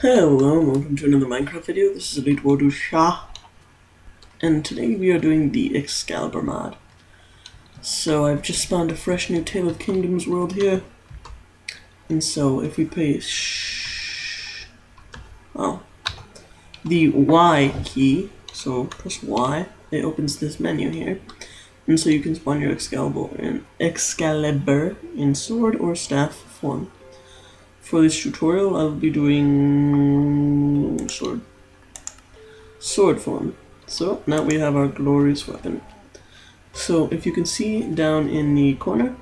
Hello and welcome to another Minecraft video. This is EliteWarDude Shah. And today we are doing the Excalibur mod. So I've just spawned a fresh new Tale of Kingdoms world here. And so if we play shh, oh, the Y key, so press Y, it opens this menu here. And so you can spawn your Excalibur in, Excalibur in sword or staff form. For this tutorial, I'll be doing sword. Sword form. So now we have our glorious weapon. So if you can see down in the corner,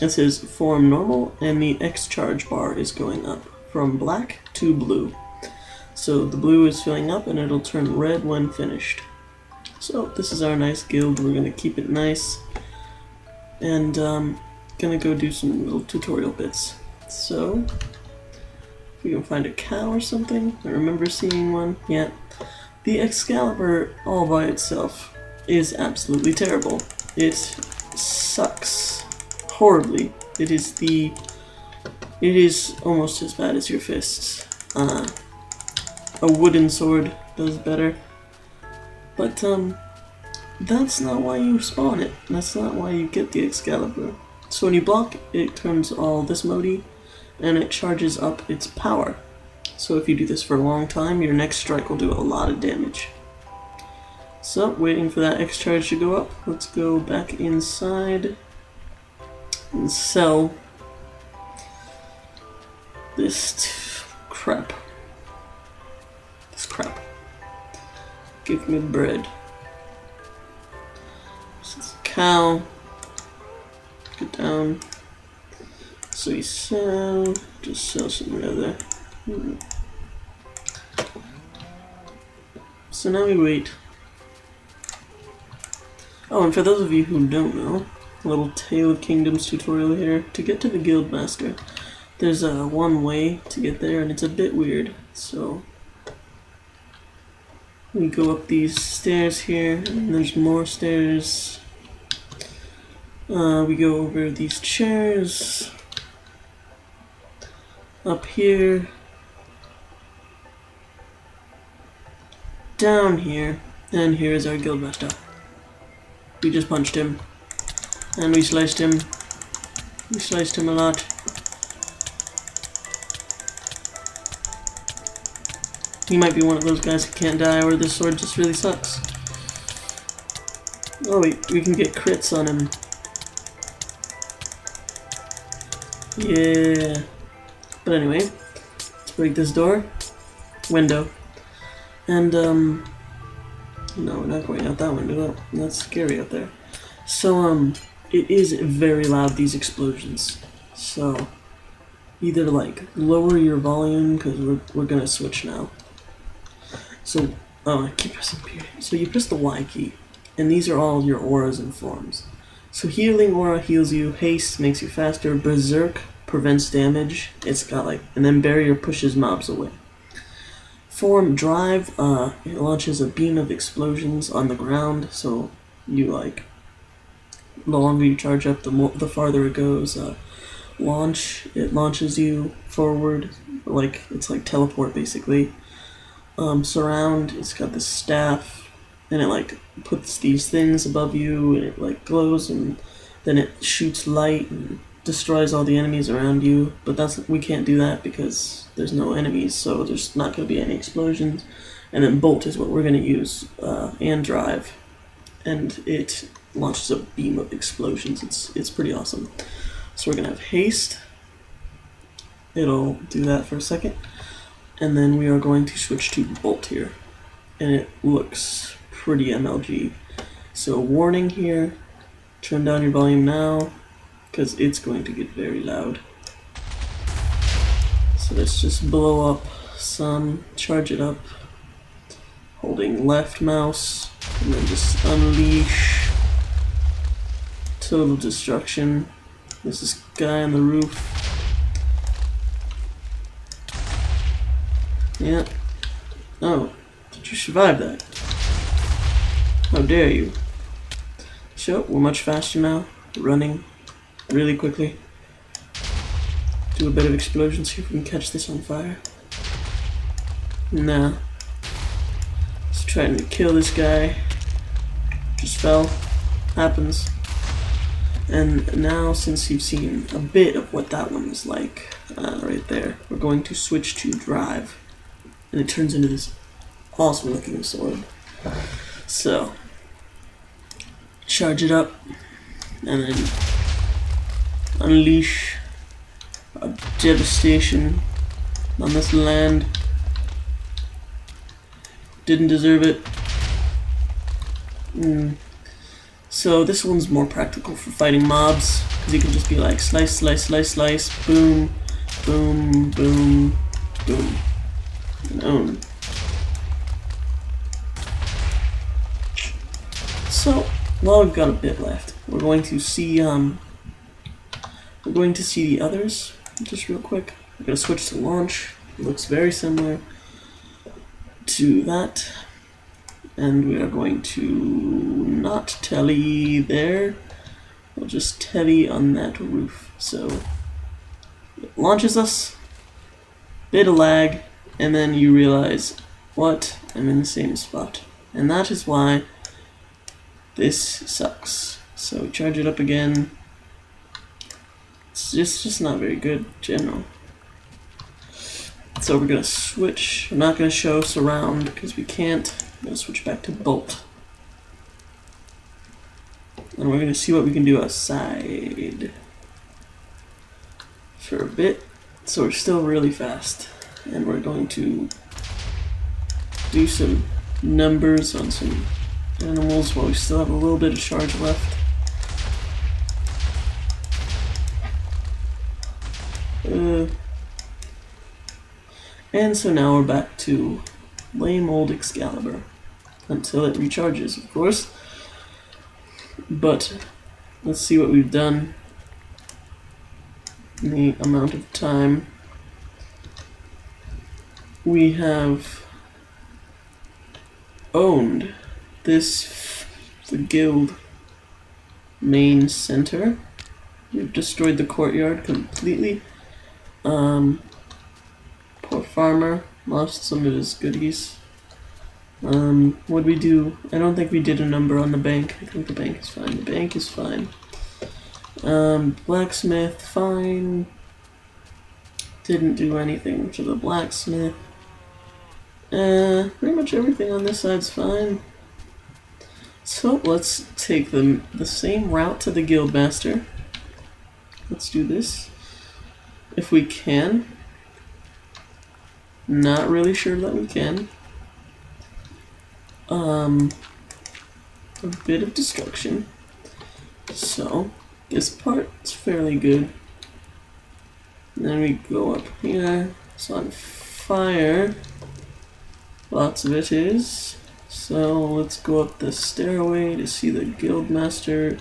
it says form normal and the X charge bar is going up from black to blue. So the blue is filling up and it'll turn red when finished. So this is our nice guild, we're gonna keep it nice. And um, gonna go do some little tutorial bits. So we can find a cow or something. I remember seeing one. Yeah. The Excalibur all by itself is absolutely terrible. It sucks horribly. It is the it is almost as bad as your fists. Uh, a wooden sword does better. But um that's not why you spawn it. That's not why you get the Excalibur. So when you block, it turns all this modi and it charges up its power. So if you do this for a long time, your next strike will do a lot of damage. So, waiting for that X charge to go up, let's go back inside and sell this crap. This crap. Give me bread. This is a cow. Get down. So we sell, just sell some leather. Hmm. So now we wait. Oh, and for those of you who don't know, a little Tale of Kingdoms tutorial here. To get to the Guildmaster, there's a uh, one way to get there, and it's a bit weird. So we go up these stairs here, and there's more stairs. Uh, we go over these chairs up here, down here, and here is our guildmaster. We just punched him, and we sliced him. We sliced him a lot. He might be one of those guys who can't die, or this sword just really sucks. Oh wait, we can get crits on him. Yeah. But anyway, let's break this door. Window. And, um... No, we're not going out that window. That's scary out there. So, um, it is very loud, these explosions. So, either, like, lower your volume, because we're, we're gonna switch now. So, oh, I keep pressing P. So you press the Y key, and these are all your auras and forms. So healing aura heals you, haste makes you faster, berserk prevents damage. It's got like, and then barrier pushes mobs away. Form drive, uh, it launches a beam of explosions on the ground, so you like, the longer you charge up, the more, the farther it goes. Uh, launch, it launches you forward, like it's like teleport basically. Um, surround, it's got this staff, and it like puts these things above you, and it like glows, and then it shoots light and destroys all the enemies around you, but that's we can't do that because there's no enemies, so there's not going to be any explosions. And then bolt is what we're going to use, uh, and drive, and it launches a beam of explosions. It's it's pretty awesome. So we're going to have haste. It'll do that for a second, and then we are going to switch to bolt here, and it looks pretty MLG. So warning here, turn down your volume now because it's going to get very loud. So let's just blow up some, charge it up, holding left mouse, and then just unleash total destruction. There's this guy on the roof. Yeah. Oh, did you survive that? How dare you? So, we're much faster now, running really quickly. Do a bit of explosions, see if we can catch this on fire. Nah. Just trying to kill this guy. Just fell. Happens. And now, since you've seen a bit of what that one was like, uh, right there, we're going to switch to drive. And it turns into this awesome looking sword. So, charge it up, and then unleash a devastation on this land. Didn't deserve it. Mm. So this one's more practical for fighting mobs, because you can just be like slice, slice, slice, slice, boom, boom, boom, boom, and own. So, well, we've got a bit left. We're going to see, um, we're going to see the others, just real quick. We're going to switch to launch. It looks very similar to that. And we are going to not telly there. We'll just telly on that roof. So, it launches us, bit of lag, and then you realize, what? I'm in the same spot. And that is why this sucks. So charge it up again. It's just, just not very good, general. So we're gonna switch. I'm not gonna show surround because we can't. I'm gonna switch back to bolt. And we're gonna see what we can do outside for a bit. So we're still really fast. And we're going to do some numbers on some animals while we still have a little bit of charge left. And so now we're back to lame old Excalibur. Until it recharges, of course. But let's see what we've done the amount of time. We have owned this the guild main center. We've destroyed the courtyard completely. Um, poor farmer lost some of his goodies. Um, what we do? I don't think we did a number on the bank. I think the bank is fine. The bank is fine. Um, blacksmith, fine. Didn't do anything to the blacksmith. Uh, pretty much everything on this side's fine. So let's take the, the same route to the Guildmaster. Let's do this. If we can. Not really sure that we can. Um, a bit of destruction. So, this part's fairly good. Then we go up here. It's on fire. Lots of it is. So let's go up the stairway to see the guildmaster.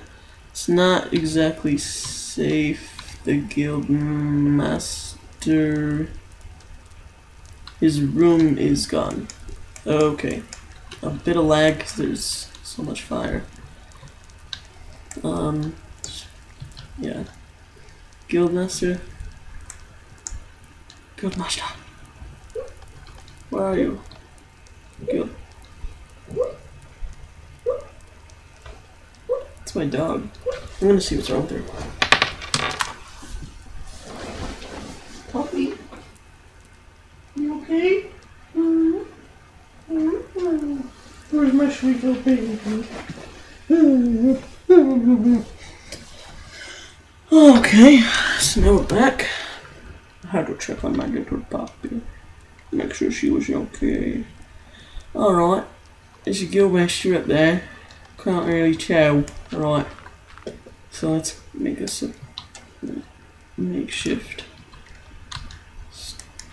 It's not exactly safe. The guildmaster. His room is gone. Okay. A bit of lag because there's so much fire. Um. Yeah. Guildmaster. Guildmaster. Where are you? Guild. It's my dog. I'm gonna see what's wrong with her. You okay? Where's my sweet little baby? Okay, so now we're back. I had to check on my little puppy. Make sure she was okay. Alright, there's a guildmaster up there. Can't really tell. Right, so let's make us a makeshift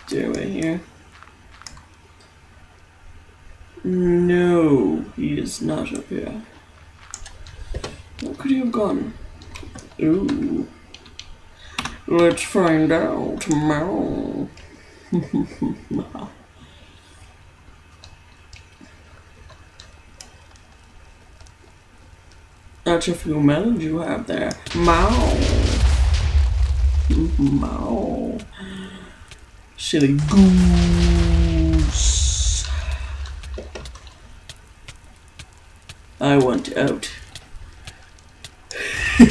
stairway here. No, he is not up here. Where could he have gone? Ooh. Let's find out tomorrow. That's a few melons you have there. Mow. Mow. Silly goose. I want out.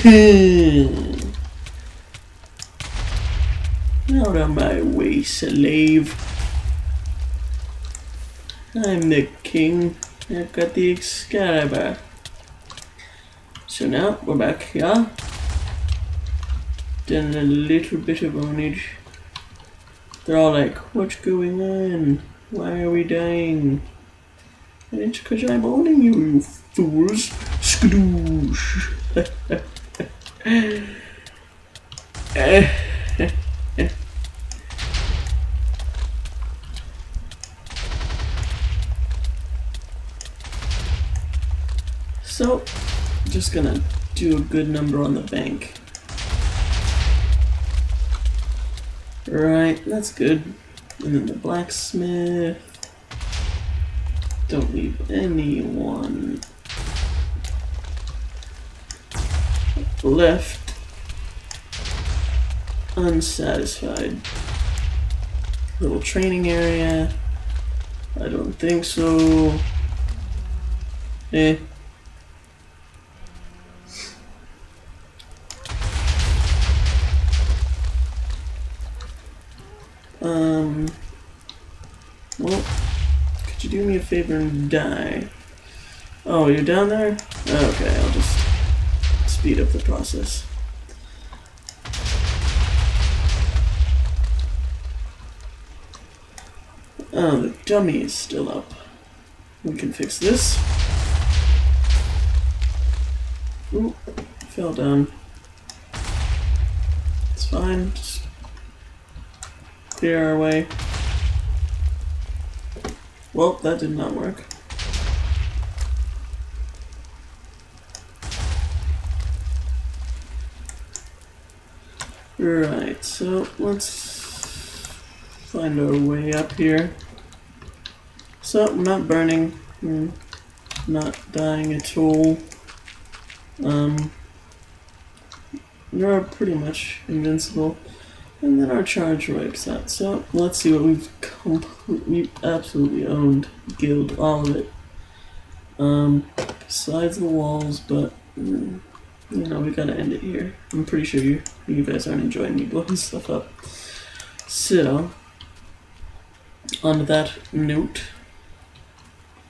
out of my way, slave. I'm the king. I've got the Excalibur. So now we're back here. Done a little bit of ownage. They're all like, what's going on? Why are we dying? And it's because I'm owning you, you fools. Skadoosh. so, just gonna do a good number on the bank. Right, that's good. And then the blacksmith. Don't leave anyone left unsatisfied. Little training area. I don't think so. Eh. Um. Well, could you do me a favor and die? Oh, you're down there? Okay, I'll just speed up the process. Oh, the dummy is still up. We can fix this. Ooh, fell down. It's fine. Just clear our way. Well, that did not work. Right, so let's find our way up here. So, not burning, I'm not dying at all. Um, we're pretty much invincible. And then our charge wipes out. So, let's see what we've completely, absolutely owned. Guild, all of it. Um, besides the walls, but... Mm, you know, we gotta end it here. I'm pretty sure you, you guys aren't enjoying me blowing stuff up. So, on that note,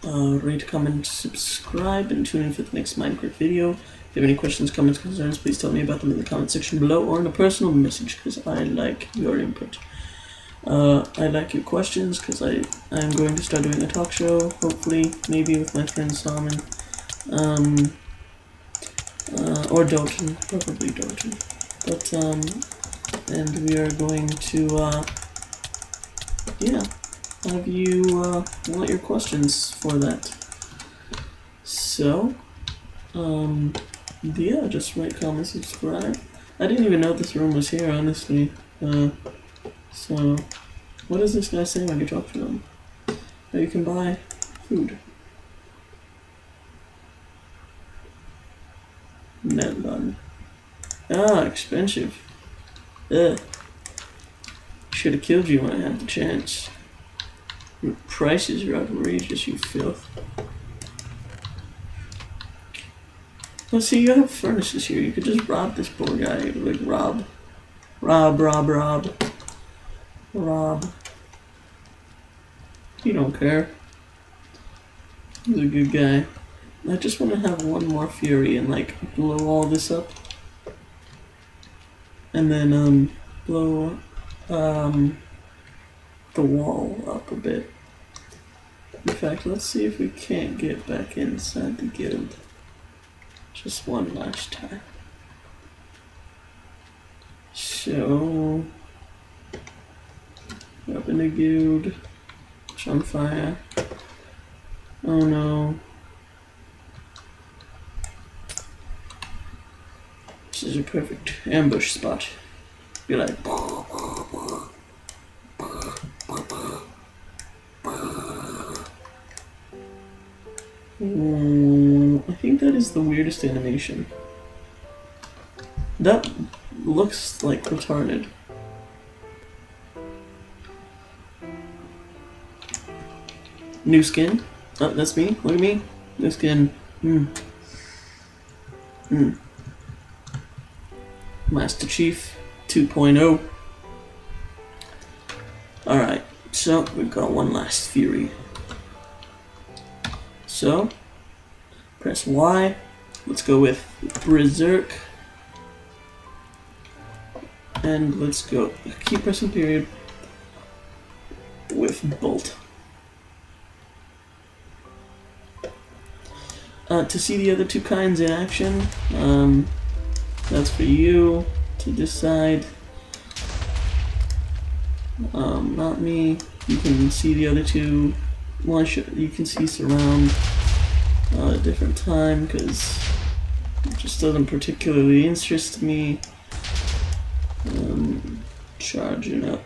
uh, rate, comment, subscribe, and tune in for the next Minecraft video. You have any questions, comments, concerns, please tell me about them in the comment section below or in a personal message because I like your input. Uh, I like your questions because I I'm going to start doing a talk show, hopefully, maybe with my friend Salmon. Um, uh, or Dalton, probably Dalton. But, um, and we are going to, uh, yeah, have you, uh, want your questions for that. So, um, yeah, just rate, comment, subscribe. I didn't even know this room was here, honestly. Uh, so, what does this guy say when you talk to him? That you can buy food. Melon. Ah, expensive. Ugh. Should have killed you when I had the chance. Your prices are outrageous, you filth. Let's see, you have furnaces here. You could just rob this poor guy. Like, rob. Rob, rob, rob. Rob. You don't care. He's a good guy. I just want to have one more fury and like blow all this up. And then um blow um the wall up a bit. In fact, let's see if we can't get back inside the guild. Just one last time. So in the guild. It's on fire. Oh no. This is a perfect ambush spot. Be like. Is the weirdest animation. That looks like retarded. New skin. Oh, that's me. Look at me. New skin. Hmm. Hmm. Master Chief 2.0. Alright, so we've got one last Fury. So, press Y. Let's go with Berserk. And let's go, keep pressing period with Bolt. Uh, to see the other two kinds in action, um, that's for you to decide. Um, not me. You can see the other two. One you can see surround at a different time because it just doesn't particularly interest me. Um, charging up.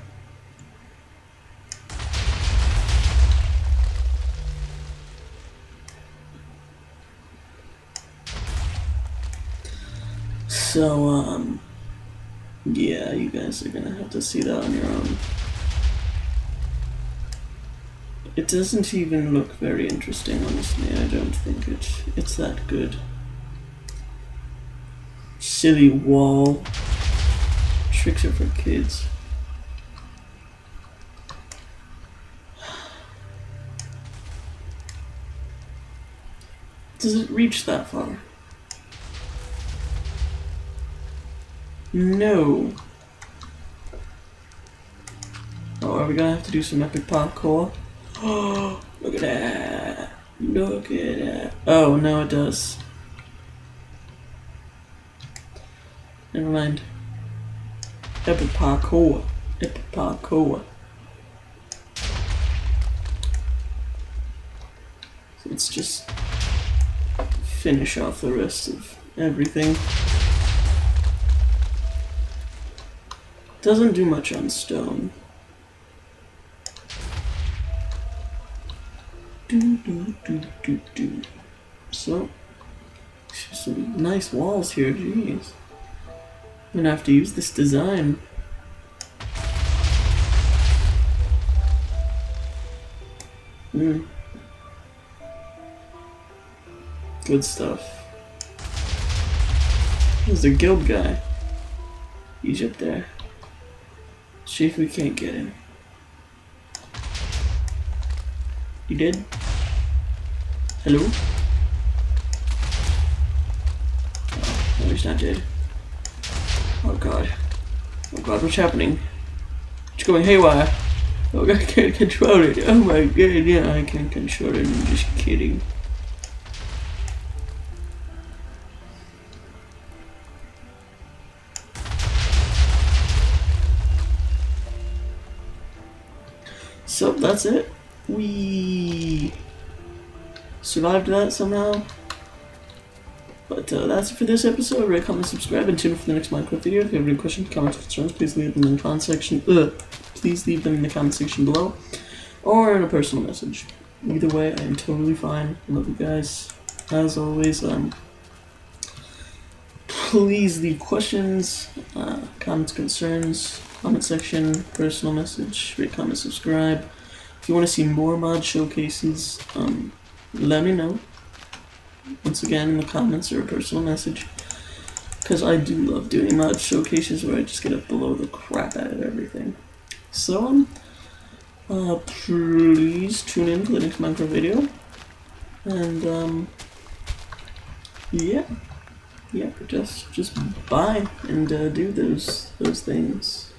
So, um, yeah, you guys are gonna have to see that on your own. It doesn't even look very interesting, honestly. I don't think it, it's that good. Silly wall. Tricks are for kids. Does it reach that far? No. Oh, are we gonna have to do some epic parkour? Oh, look at that. Look at that. Oh, no, it does. Never mind. Epic parkour. Epic parkour. So let's just finish off the rest of everything. Doesn't do much on stone. Do, do, do, do, do. So, some nice walls here, jeez. I'm gonna have to use this design. Hmm. Good stuff. There's a guild guy. He's up there. See if we can't get him. You did? Hello? Oh, no, he's not dead. Oh god. Oh god, what's happening? It's going haywire. Oh god, I can't control it. Oh my god, yeah, I can't control it. I'm just kidding. So that's it. We survived that somehow. But uh, that's it for this episode. Rate, comment, subscribe, and tune in for the next Minecraft video. If you have any questions, comments, concerns, please leave them in the comment section. Ugh, please leave them in the comment section below, or in a personal message. Either way, I am totally fine. Love you guys. As always, um, please leave questions, uh, comments, concerns, comment section, personal message, rate, comment, subscribe. If you want to see more mod showcases, um, let me know. Once again, in the comments or a personal message. Because I do love doing mod showcases where I just get to blow the crap out of everything. So, um, uh, please tune in for the next Minecraft video. And, um, yeah. Yeah, just, just buy and uh, do those, those things.